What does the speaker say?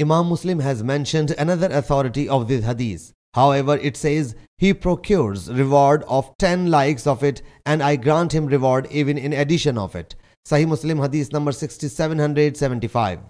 Imam Muslim has mentioned another authority of this hadith. However, it says, He procures reward of 10 likes of it, and I grant him reward even in addition of it. Sahih Muslim Hadith number 6775.